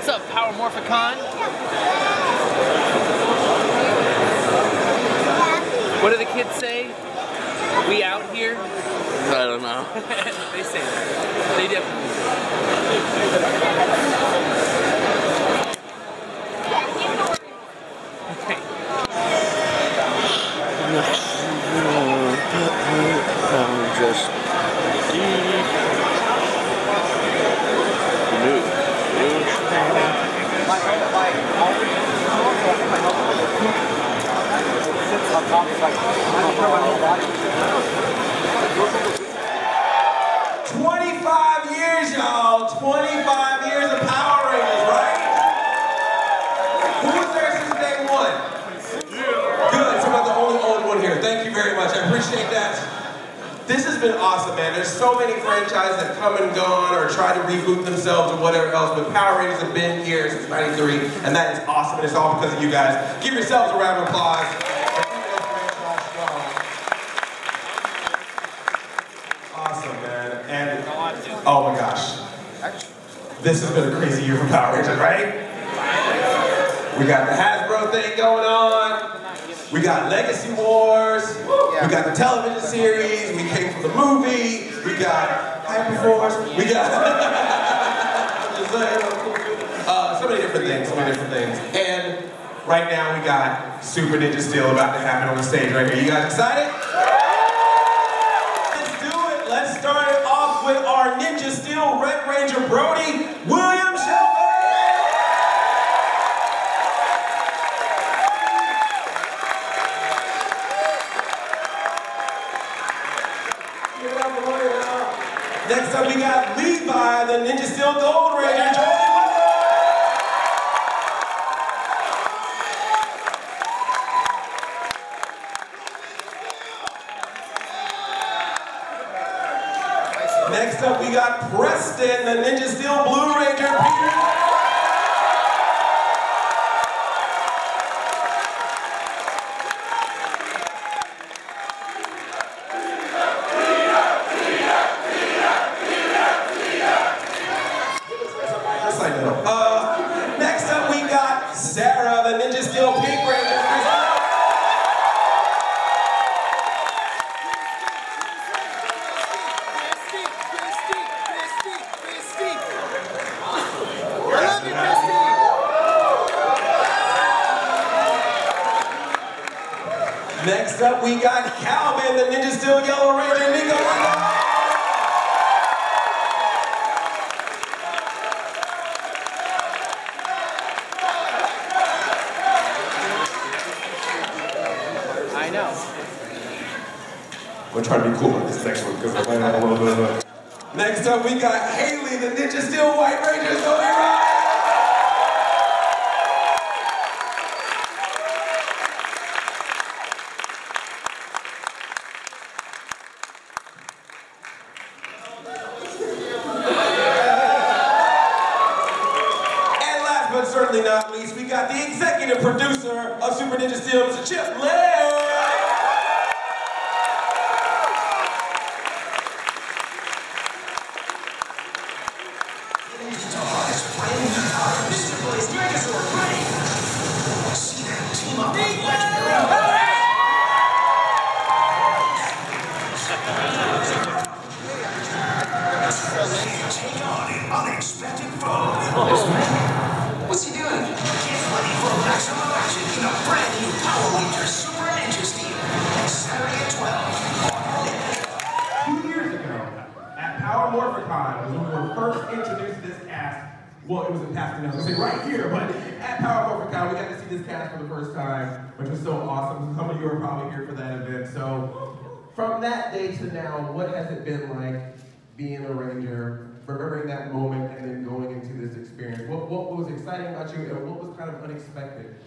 What's up, Power Morphicon? What do the kids say? We out here? I don't know. they say that. They definitely I'm just Twenty-five years, y'all. Twenty-five years of Power Rangers, right? Who was there since day one? Good. So I'm the only old one here. Thank you very much. I appreciate that. This has been awesome, man. There's so many franchises that come and gone or try to reboot themselves or whatever else, but Power Rangers have been here since 93, and that is awesome, and it's all because of you guys. Give yourselves a round of applause. for keeping this franchise strong. Awesome, man. And oh my gosh, this has been a crazy year for Power Rangers, right? We got the Hasbro thing going on. We got Legacy Wars. We got the television series. We came from the movie. We got Hyperforce. We got uh, so many different things. So many different things. And right now we got Super Ninja Steel about to happen on the stage right here. You guys excited? Brody,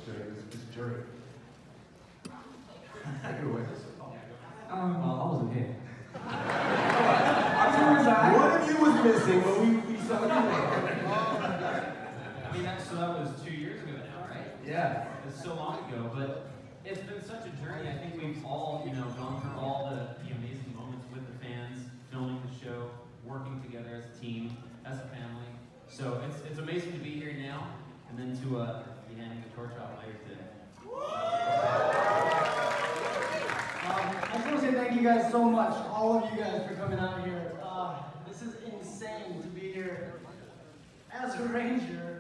during this, this journey? Take it away. Um, well, I wasn't here. One of you was missing when we, we saw you. I mean, that's, so that was two years ago now, right? Yeah. It's so long ago, but it's been such a journey. I think we've all, you know, gone through as a ranger.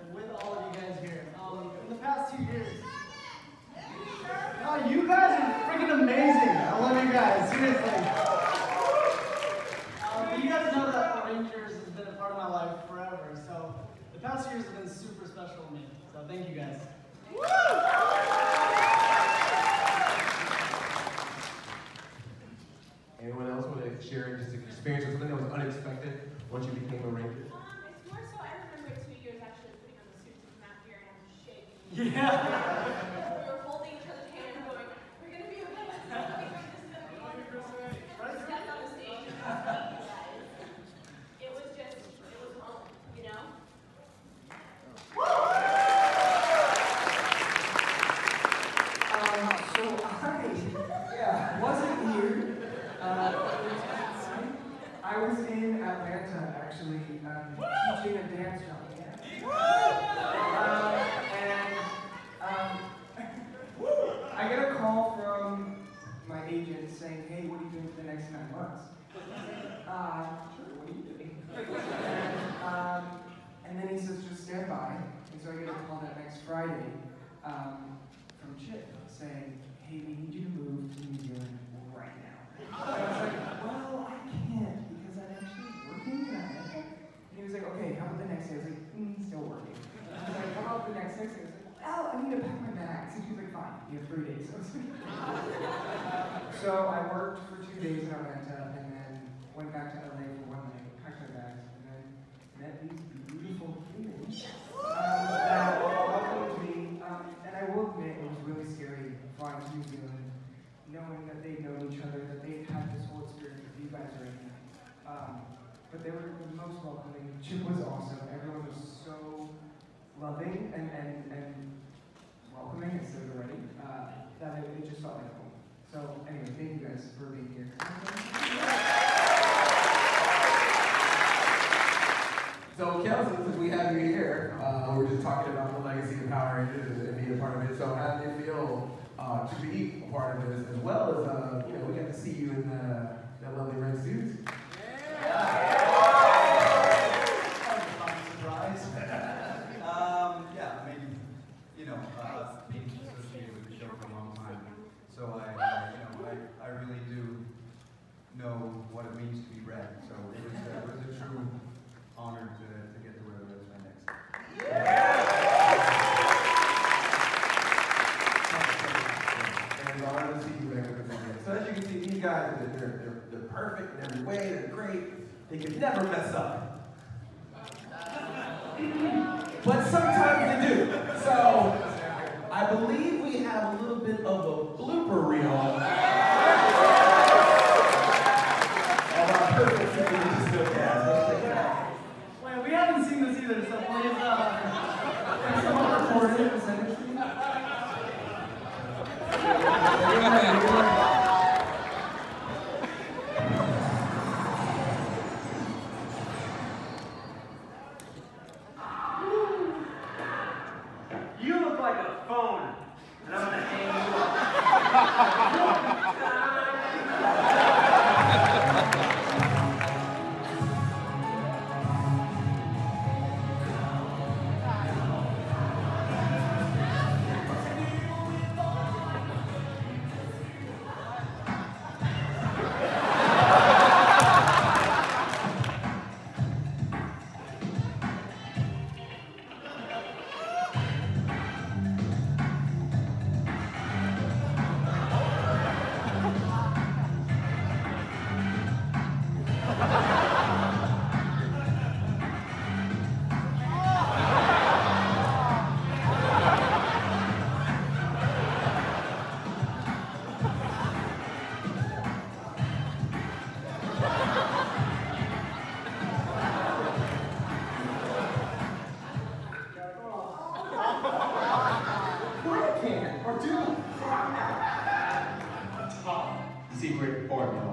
Yeah. So anyway, thank you guys for being here. So Kelson, since we have you here, uh, we're just talking about the legacy of Power Rangers and being a part of it. So how do you feel uh, to be a part of this, as well as uh, you know we get to see you in the, lovely red suit? secret formula.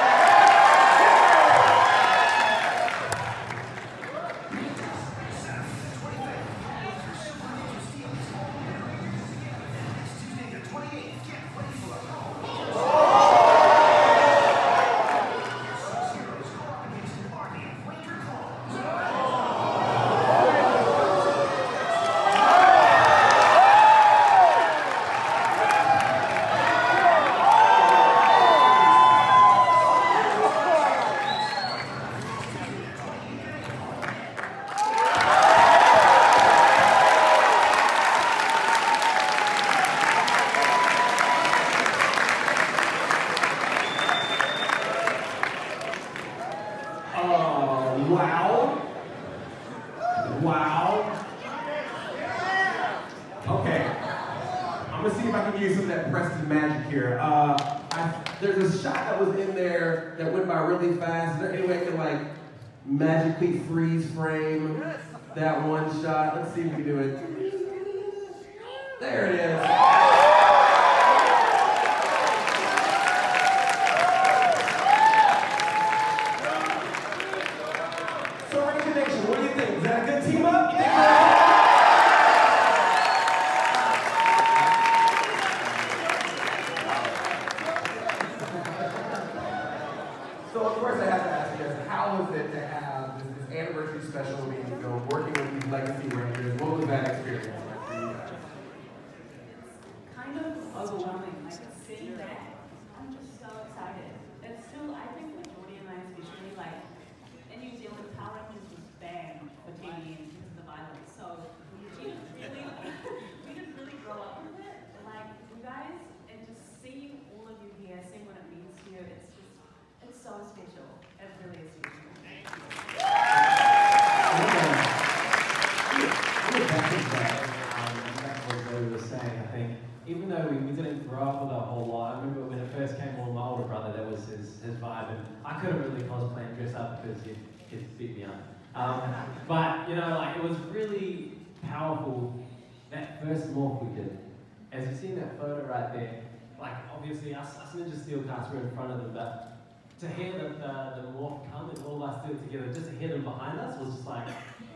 us, us Ninja Steel guys were in front of them, but to hear the, the, the morph come and all us do it together, just to hear them behind us was just like,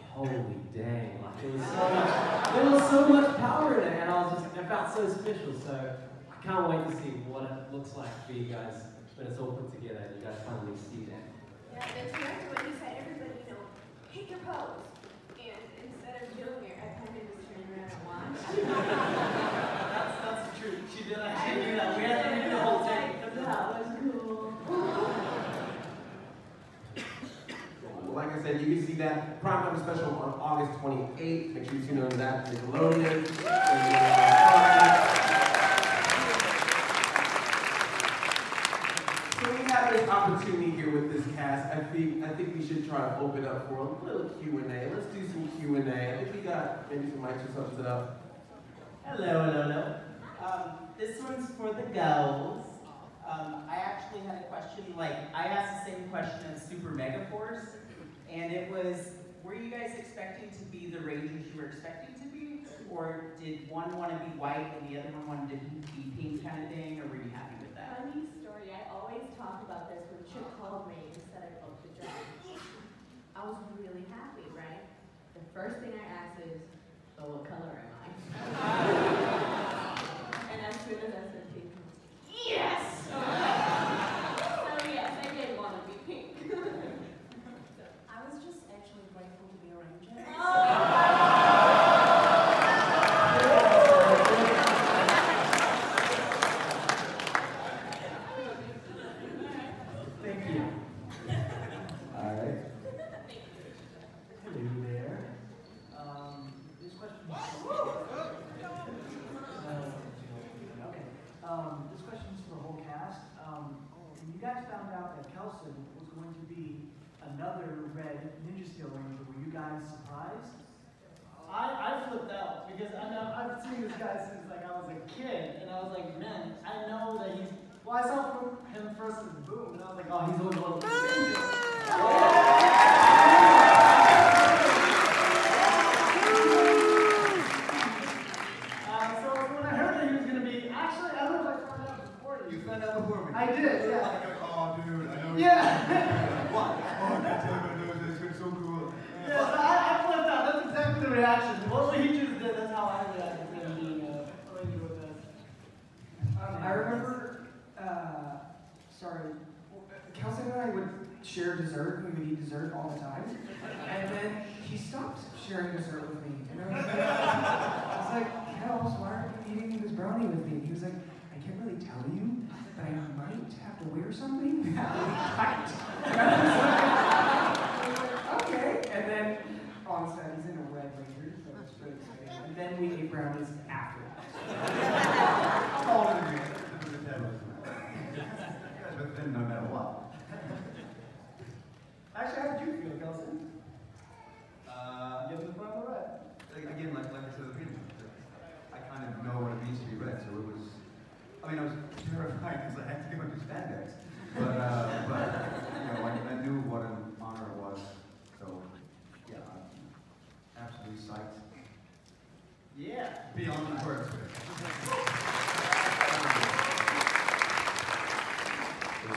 holy dang, like it was so much, there was so much power in it, and I was just, it felt so special, so I can't wait to see what it looks like for you guys when it's all put together and you guys finally see that. Yeah, that's right, When you said, everybody, you know, pick your pose, and instead of doing it, I kind of just turned around and watched. see that. Primetime special on August 28th. Make sure you tune in to that. Nickelodeon. So we have this opportunity here with this cast. I think I think we should try to open up for a little Q and A. Let's do some Q and A. I think we got maybe some mics or something set up. Hello, hello, hello. Um, this one's for the girls. Um, I actually had a question, like, I asked the same question as Super Mega Force, and it was, were you guys expecting to be the Rangers you were expecting to be? Or did one want to be white and the other one wanted to be pink kind of thing, or were you happy with that? Funny story, I always talk about this when Chip called me and said I booked the job. I was really happy, right? The first thing I asked is, so what color am I? and as soon as I said pink, yes! so yes, I did want to be pink. I was just actually grateful to be a ranger. Thank you. All right. Hello there. Um, this question. Uh, okay. Um, this question is for the whole cast. Um, when you guys found out that Kelson was going to be another red Ninja Steel Ranger, were you guys surprised? I, I flipped out because I know I've seen this guy since like I was a kid, and I was like, man, I know that he's. Well, I saw from him first in Boom, and I was like, oh, he's always one of the Uh, so when I heard that he was gonna be, actually, I don't know if I found out before you. You found out before me? I did, yeah. Like, oh, dude, I know. Yeah. what? Oh, I tell you what, this is so cool. Yeah, so I, I flipped out. That's exactly the reaction. What he just did, that's how I reacted to him being uh, arranged with us. Um, I remember, uh, sorry, Kelson and I would share dessert. We would eat dessert all the time. And then he stopped sharing dessert with me. And I was like, I was like Kels, why aren't you eating this brownie with me? He was like, I can't really tell you, but I might have to wear something tight. Okay. And then oh, on set, he's in a red ranger, so it's pretty. And then we ate brownies after that. All in agreement. But then, no matter what. Actually, how did you feel, Kelson? Uh, Get to the front of the red. like, again, like, like I said at the beginning, I kind of know what it means to be red, so it was, I mean, I was terrified because I had to go into spandex. But, uh, but, you know, I, I knew what an honor it was, so, yeah, I'm absolutely psyched. Yeah. Beyond words. So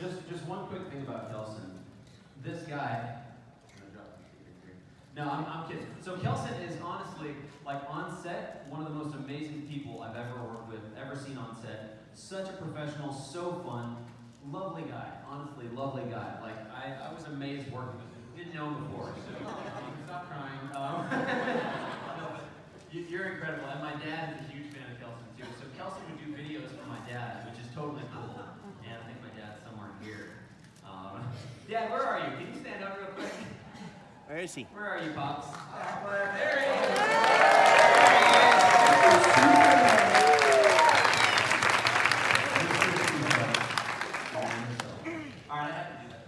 just, just one quick thing about Kelson. This guy. No, I'm, I'm kidding. So Kelson is honestly, like on set, one of the most amazing people I've ever worked with, ever seen on set. Such a professional, so fun, lovely guy. Honestly, lovely guy. Like I, I was amazed working with him. Didn't know him before, so um, stop crying. Um, no, but you, you're incredible, and my dad is a huge fan of Kelson too. So Kelson would do videos for my dad, which is totally cool. And I think my dad's somewhere here. Um, Dad, where are you? Can you stand up real quick? Where is he? Where are you, Pops? There he is. All right, I have to do that.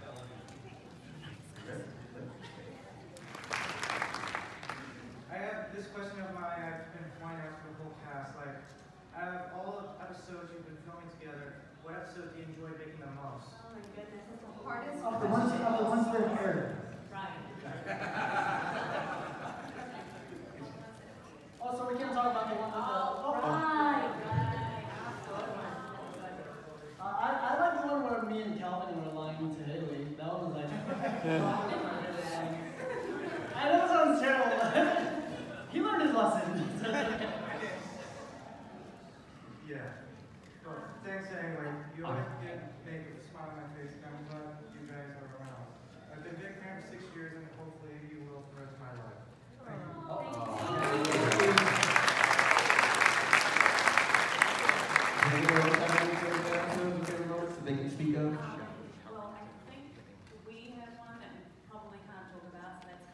I have this question of mine I've been pointing out to the whole cast. Like, out of all of episodes you've been filming together, what episode do you enjoy making the most? Oh my goodness, it's the hardest. Of the ones, of the ones that are here. Right. Oh, so we can't talk about the one with the. Oh, oh. right, right. Uh, I, I like the one where me and Calvin were lying to Italy. That one was like. I know it sounds terrible. he learned his lesson. Yeah. Well, thanks anyway. You always did make a smile on my face, and I'm glad you guys are around. I've been a big fan for six years, and hopefully will for the rest of my life. Thank you. Anyone else have any favorite episodes or favorite moments that they can speak of? Well, I think we have one, and probably can't talk about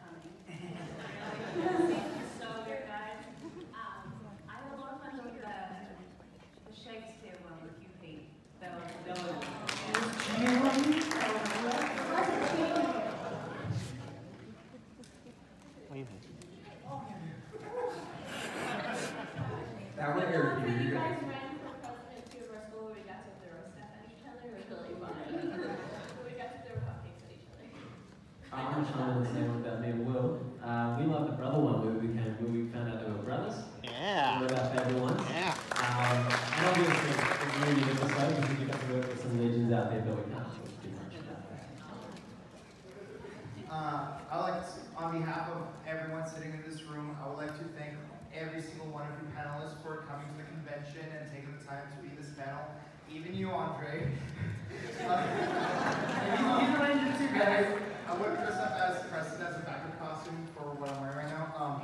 meeting you, Andre. Uh, He's a ranger too, guys. I would dress up as Preston as a backup costume for what I'm wearing right now. Um,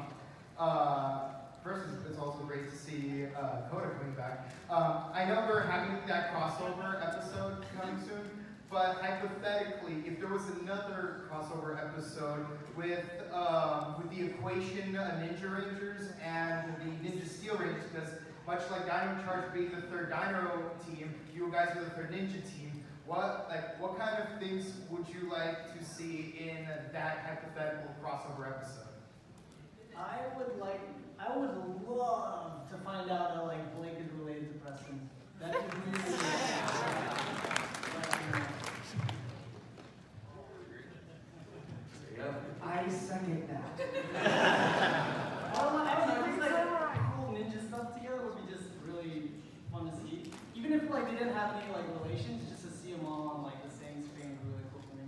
uh, first, it's, it's also great to see uh, Koda coming back. Um, I know we're having that crossover episode coming soon, but hypothetically, if there was another crossover episode with um, with the Equation uh, Ninja Rangers and the Ninja Steel Rangers, because much like Dino Charge being the third Dino team, you guys are the Ninja team. What like what kind of things would you like to see in that hypothetical crossover episode? I would like, I would love to find out how like Blake is related to Preston. That would be really I second that. I don't know, I don't know, just like cool ninja stuff together would be just really fun to see. Even if like they didn't have any like relations, just to see them all on like the same screen would be really cool for me.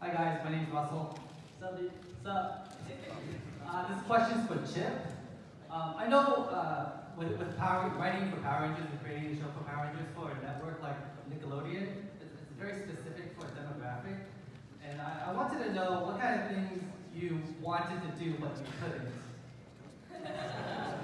Hi guys, my name's Russell. Up, dude? Uh, this question's for Chip. Um, I know uh, with, with Power, writing for Power Rangers and creating a show for Power Rangers for a network like Nickelodeon, it's, it's very specific for a demographic. And I, I wanted to know what kind of things you wanted to do but you couldn't.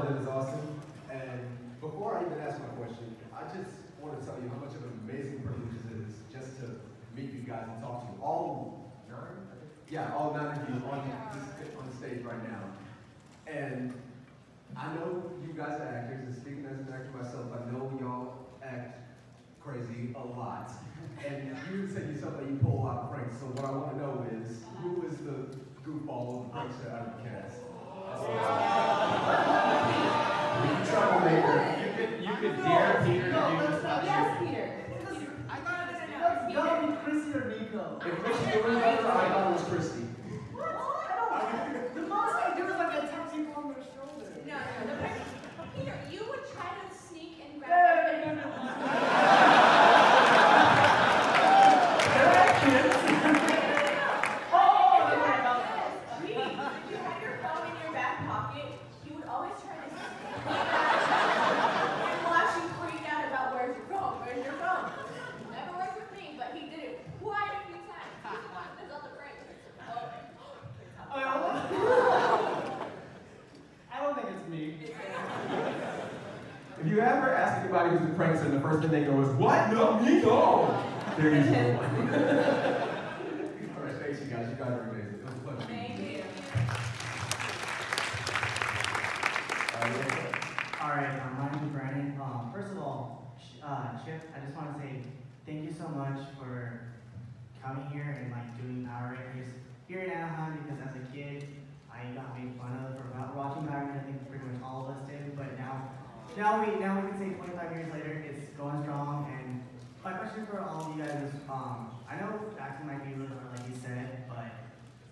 my name is Austin, and before I even ask my question, I just want to tell you how much of an amazing privilege it is just to meet you guys and talk to you. All nine? Yeah, all nine of you on this, on the stage right now. And I know you guys are actors, and speaking as an actor myself, I know y'all act crazy a lot. And you said yourself that you pull a lot of pranks, so what I want to know is, who is the goofball of the prankster out of the cast? Troublemaker. You could, you could dare Peter to do just that. Yes, Peter. It's gotta be Chrissy or Nico. If Chrissy Jordan there, I thought it was Christy. The most I do is like I tap people on their shoulder. No, no, no. Peter, you would try to sneak and grab No, no, no, everybody. Please, if you had your phone in your back pocket, you would always try to sneak and watch you freak out about where's your phone, where's your phone. Never worked with me, but he did it quite a few times. He's one of those other pranksters. I don't think it's me. If you ever ask anybody who's the prankster, the first thing they go is, What? No, me, no! There you go. All right, thanks you guys. You guys are amazing. It was a pleasure. Thank you. All right, um, my name is Brandon. Um, first of all, uh, Chip, I just want to say thank you so much for coming here and like doing Power Rangers here in Anaheim because as a kid I got made fun of for about watching Power Rangers. I think pretty much all of us did, but now we now we can say 25 years later it's going strong. And my question for all of you guys is, um, I know Jackson might be a little bit like you said, but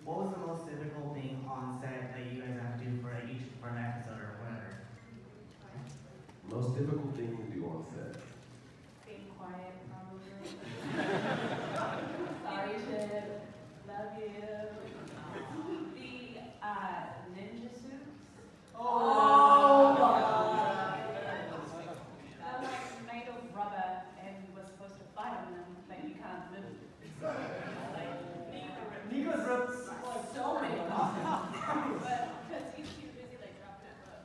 what was the most difficult thing on set that you guys have to do for each for an episode or whatever? Most difficult thing to do on set. Being quiet, probably. Sorry, Chip. Love you. The uh, ninja suits. Oh, my They're like made of rubber and we're supposed to fight on them, but you can't move. Like, Nico Nico's ripped ripped like so many costumes. but because he's too busy like dropping that look.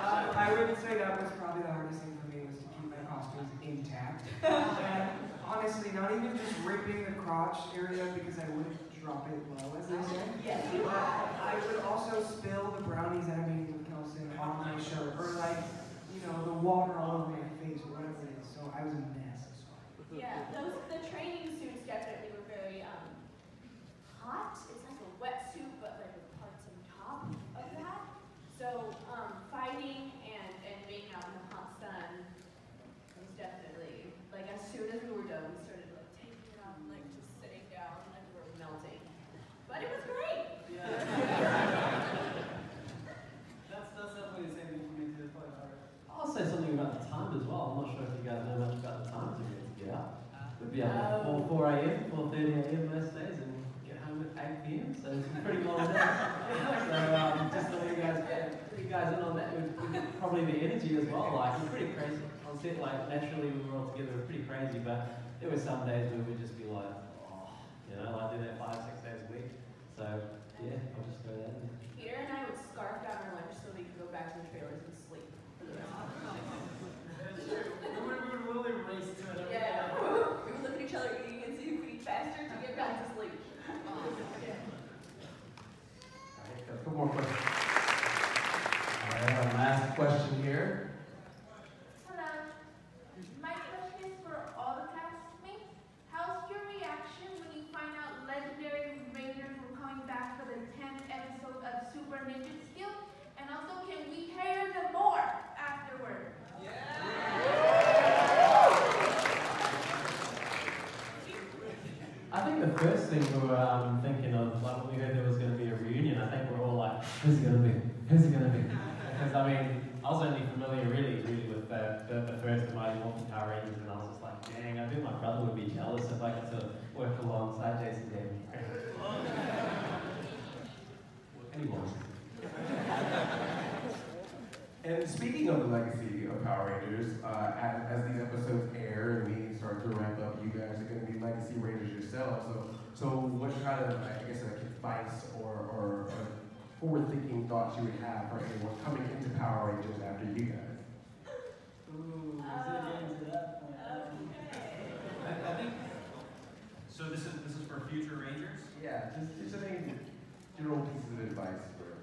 Uh, I would say that was probably the hardest thing for me was to keep my costumes intact. and honestly, not even just ripping the crotch area because I wouldn't drop it low, as they say. Yes. But I would also spill the brownies that I made with Kelson on my shirt, or like, you know, the water all over my face, or whatever it is. So I was a mess. Yeah, those the training suits definitely were very um hot. It's like a wetsuit, but like with parts on top of that. So um fighting and and being out in the hot sun was definitely like as soon as we were done, we started like taking it off, and, like just sitting down and we were melting. But it was great. That's, that's definitely the same thing for me too. Probably hard. I'll say something about the time as well. I'm not sure if you guys know much about the times we get to get up. We'd be up at 4, 4 a.m., 4.30 a.m. most days and get home at 8 p.m. So it's a pretty long day. so um, just to let you guys get you guys in on that, with, with probably the energy as well. Like, it's pretty crazy. On set, like, naturally we were all together, we were pretty crazy, but there were some days where we'd just be like, oh, you know, like do that five, six days a week. So, yeah, I'll just go there. Peter and I would scarf down our lunch so we could go back to the trailers and sleep for the rest of the night. We would, we would literally race to it. every Yeah, day. we would look at each other eating and see who could eat faster to get back to sleep. Alright, got a couple more questions. Alright, our last question here. Hello. My question is for all the castmates. How's your reaction when you find out legendary Rangers were coming back for the 10th episode of Super Ninja Steel? And also, can we hear them more afterward? I think the first thing we were um, thinking of, like when we heard there was going to be a reunion, I think we're all like, who's it going to be? Who's it going to be? Because I mean, I was only familiar really, really with the, the, the first Mighty Morphin Power Rangers, and I was just like, dang, I think my brother would be jealous if I got to work alongside Jason Daly. Anyone? And speaking of the legacy of Power Rangers, uh, as, as these episodes air and we start to ramp up, you guys are going to be legacy Rangers yourselves. So, so what kind of, I guess, like advice or, or, or forward-thinking thoughts you would have for anyone coming into Power Rangers after you guys? Ooh, is it getting to that point? I, I think, so this is, this is for future Rangers? Yeah, just, just any general pieces of advice for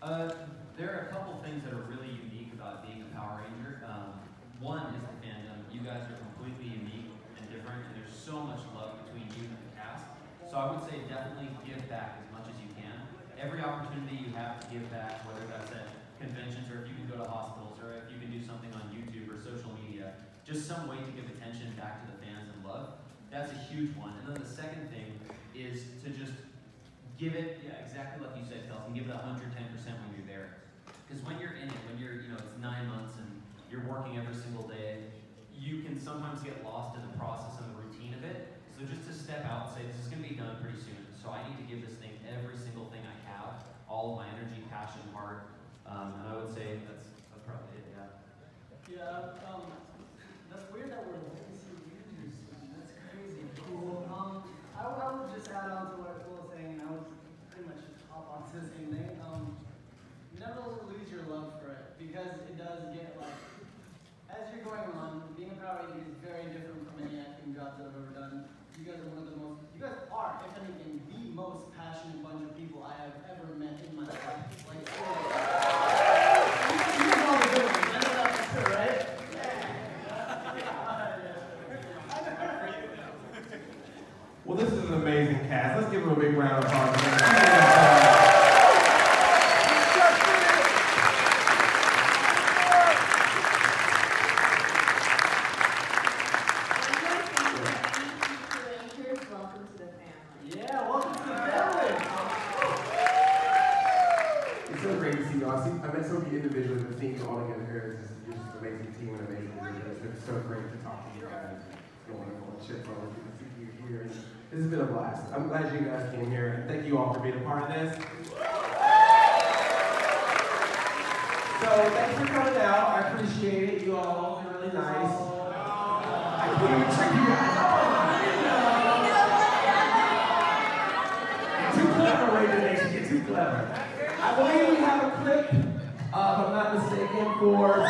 Uh, there are a couple things that are really unique about being a Power Ranger. Um, one is the fandom. You guys are completely unique and different, and there's so much love between you and the cast. So I would say definitely give back as much as you can. Every opportunity you have to give back, whether that's at conventions or if you can go to hospitals or if you can do something on YouTube or social media, just some way to give attention back to the fans and love. That's a huge one. And then the second thing is to just give it, yeah, exactly like you said, Kelson, give it 110% when you're there. Because when you're in it, when you're, you know, it's nine months and you're working every single day, you can sometimes get lost in the process. So just to step out and say, this is going to be done pretty soon. So I need to give this thing every single thing I have, all of my energy, passion, heart. Um, and I would say that's, that's probably it, yeah. Yeah, um, that's weird that we're I believe we have a clip, uh, if I'm not mistaken, for Beast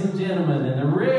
ladies and gentlemen, and the real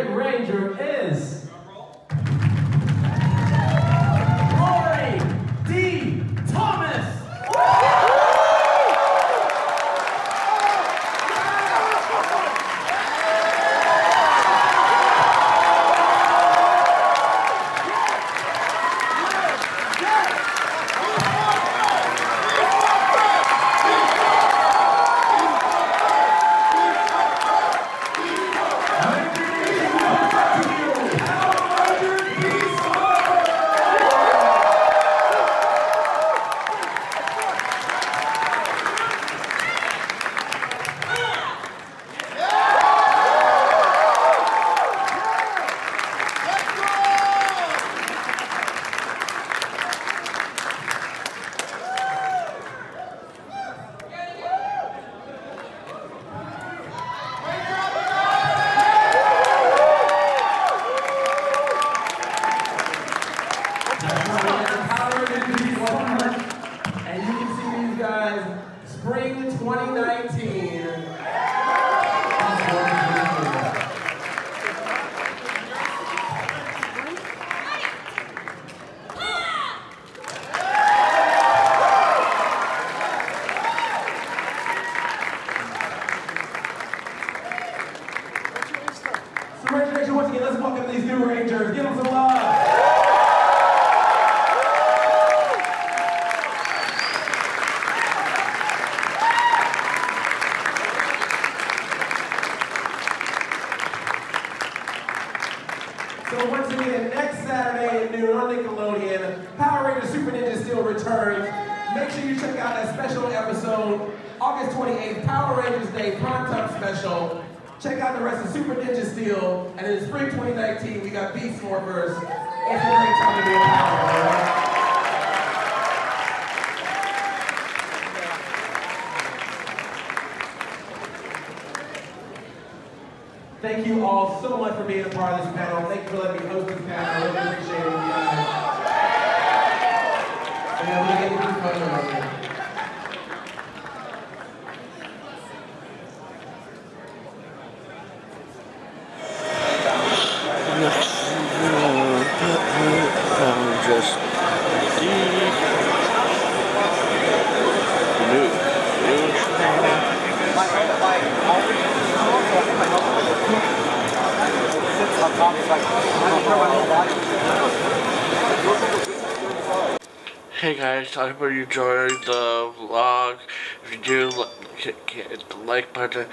guys. I hope you enjoyed the vlog. If you do, hit, hit the like button,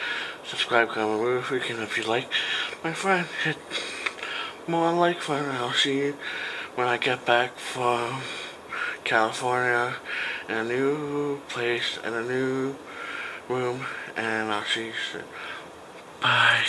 subscribe, comment, whatever can. if you like. My friend, hit more like button. I'll see you when I get back from California in a new place and a new room. And I'll see you soon. Bye.